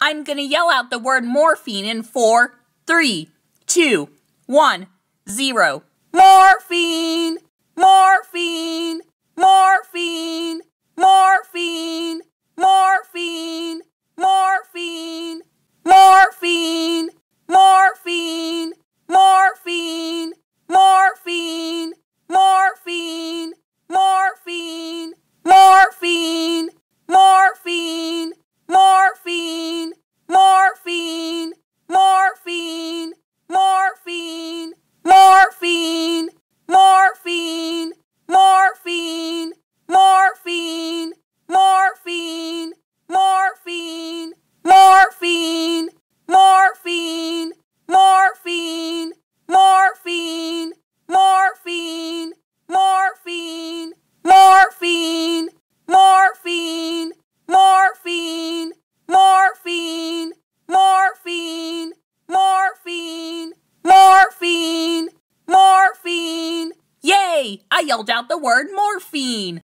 I'm gonna yell out the word morphine in four, three, two, one, zero. Morphine! Morphine! I yelled out the word morphine!